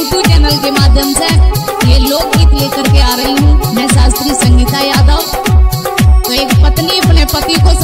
YouTube channel के माध्यम से ये लोकगीत लेकर के आ रही हूँ। मैं शास्त्रीय संगीता यादव। तो एक पत्नी अपने पति को